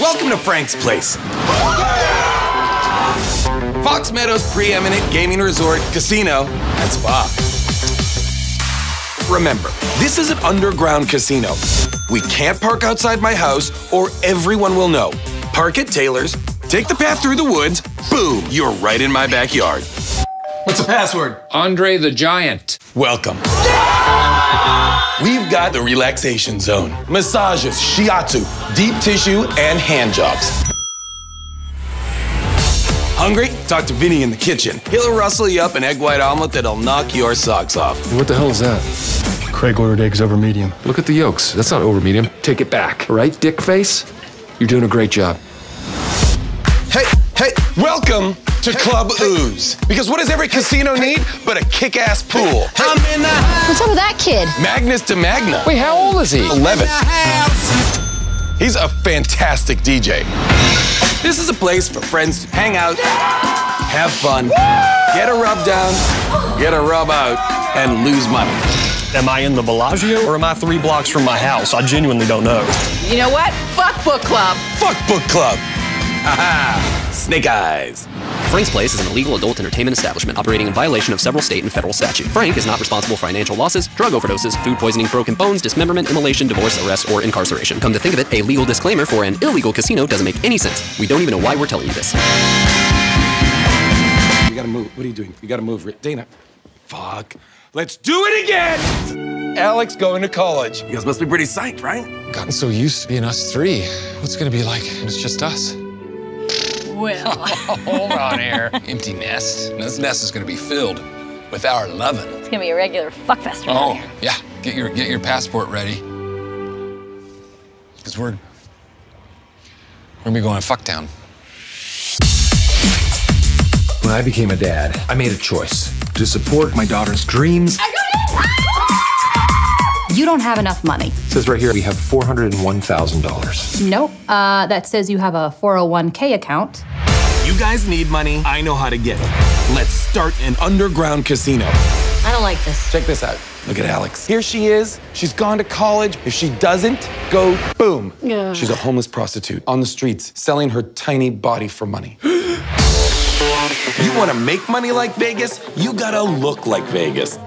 Welcome to Frank's Place. Fox Meadows preeminent gaming resort, casino, and spa. Remember, this is an underground casino. We can't park outside my house or everyone will know. Park at Taylor's, take the path through the woods, boom, you're right in my backyard. What's the password? Andre the Giant. Welcome. We've got the relaxation zone, massages, shiatsu, deep tissue, and hand jobs. Hungry? Talk to Vinny in the kitchen. He'll rustle you up an egg white omelet that'll knock your socks off. What the hell is that? Craig ordered eggs over medium. Look at the yolks. That's not over medium. Take it back. All right, dick face? You're doing a great job. Hey, hey, welcome to Club Ooze. Because what does every casino need but a kick-ass pool? What's up with that kid? Magnus to Magna. Wait, how old is he? 11. He's a fantastic DJ. This is a place for friends to hang out, have fun, get a rub down, get a rub out, and lose money. Am I in the Bellagio or am I three blocks from my house? I genuinely don't know. You know what? Fuck book club. Fuck book club. Haha. Snake eyes. Frank's Place is an illegal adult entertainment establishment operating in violation of several state and federal statutes. Frank is not responsible for financial losses, drug overdoses, food poisoning, broken bones, dismemberment, immolation, divorce, arrest, or incarceration. Come to think of it, a legal disclaimer for an illegal casino doesn't make any sense. We don't even know why we're telling you this. You gotta move. What are you doing? You gotta move. Dana. Fuck. Let's do it again! Alex going to college. You guys must be pretty psyched, right? Gotten so used to being us three. What's it gonna be like when it's just us? Well, Hold on here. Empty nest. This nest is gonna be filled with our loving. It's gonna be a regular fuckfest around Oh, here. yeah. Get your get your passport ready. Cause we're we're gonna be going to Fucktown. When I became a dad, I made a choice to support my daughter's dreams. You don't have enough money. It says right here we have $401,000. Nope. Uh, that says you have a 401k account. You guys need money. I know how to get it. Let's start an underground casino. I don't like this. Check this out. Look at Alex. Here she is. She's gone to college. If she doesn't go, boom. Ugh. She's a homeless prostitute on the streets selling her tiny body for money. you want to make money like Vegas? You gotta look like Vegas.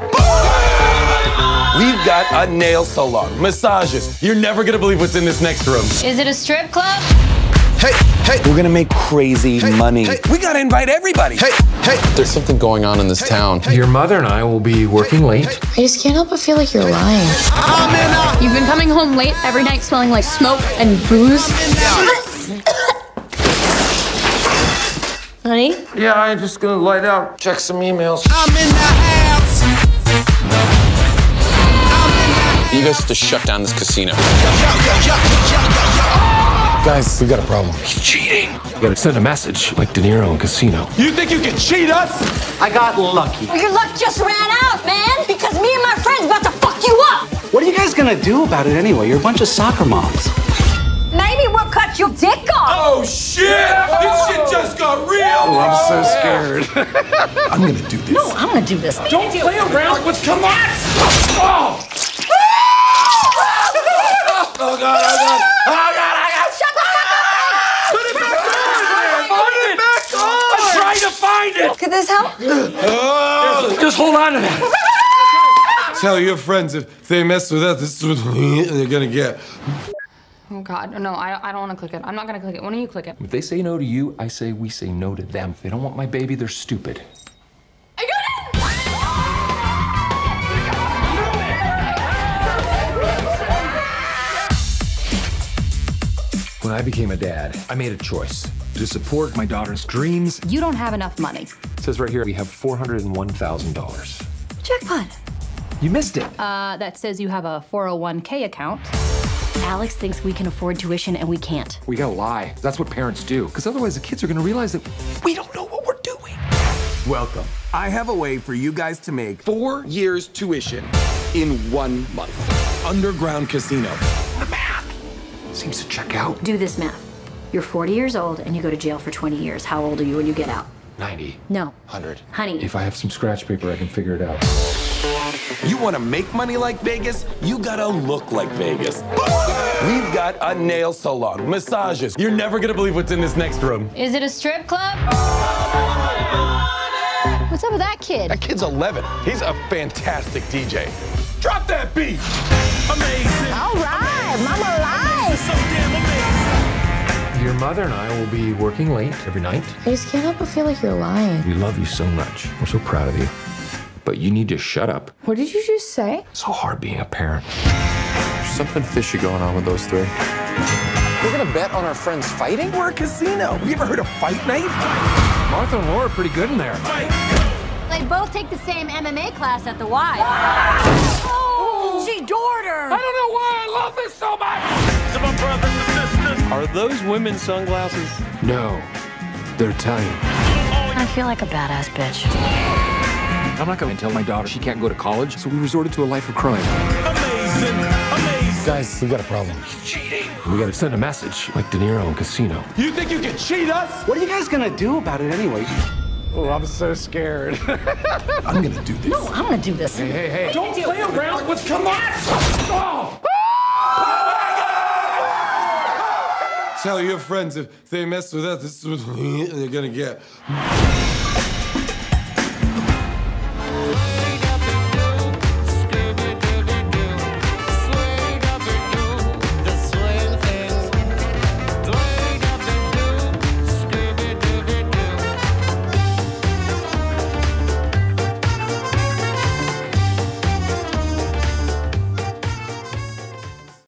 We've got a nail salon, massages. You're never gonna believe what's in this next room. Is it a strip club? Hey, hey, we're gonna make crazy money. we gotta invite everybody. Hey, hey. There's something going on in this town. Your mother and I will be working late. I just can't help but feel like you're lying. You've been coming home late every night smelling like smoke and booze. Honey? Yeah, I'm just gonna light out, check some emails. You guys have to shut down this casino. Guys, we've got a problem. He's cheating. You gotta send a message like De Niro in Casino. You think you can cheat us? I got lucky. Your luck just ran out, man! Because me and my friend's about to fuck you up! What are you guys gonna do about it anyway? You're a bunch of soccer moms. Maybe we'll cut your dick off! Oh shit! This shit just got real! Oh, I'm so scared. I'm gonna do this. No, I'm gonna do this. Don't play around with come on! Oh! Oh god, oh god! Ah! Oh god, oh god! Ah! Shut the ah! Put it back on! Put it back on! I'm trying to find it! Could this help? Oh! Just hold on to that. Tell your friends if they mess with us, this is what they're gonna get. Oh God, no, I, I don't want to click it. I'm not gonna click it. Why don't you click it? If they say no to you, I say we say no to them. If they don't want my baby, they're stupid. I became a dad, I made a choice to support my daughter's dreams. You don't have enough money. It says right here we have $401,000. Jackpot. You missed it. Uh, that says you have a 401k account. Alex thinks we can afford tuition and we can't. We gotta lie. That's what parents do. Because otherwise the kids are gonna realize that we don't know what we're doing. Welcome. I have a way for you guys to make four years tuition in one month. Underground casino. The math seems to check out. Do this math. You're 40 years old and you go to jail for 20 years. How old are you when you get out? 90, No. 100. Honey. If I have some scratch paper, I can figure it out. You want to make money like Vegas? You gotta look like Vegas. We've got a nail salon, massages. You're never gonna believe what's in this next room. Is it a strip club? What's up with that kid? That kid's 11. He's a fantastic DJ. Drop that beat! Amazing! All right, mama life. So damn amazing! Your mother and I will be working late every night. I just can't help but feel like you're lying. We love you so much. We're so proud of you. But you need to shut up. What did you just say? It's so hard being a parent. There's something fishy going on with those three. We're gonna bet on our friends fighting? We're a casino. Have You ever heard of Fight Night? Martha and Laura are pretty good in there. They both take the same MMA class at the Y. Are those women's sunglasses? No, they're Italian. I feel like a badass bitch. I'm not going to tell my daughter she can't go to college, so we resorted to a life of crime. Amazing! Amazing! Guys, we got a problem. Cheating! We got to send a message like De Niro in Casino. You think you can cheat us? What are you guys gonna do about it anyway? Oh, I'm so scared. I'm gonna do this. No, I'm gonna do this. hey, hey, hey. Don't play around with come on! Oh. Tell your friends if they mess with us, this is what they're gonna get.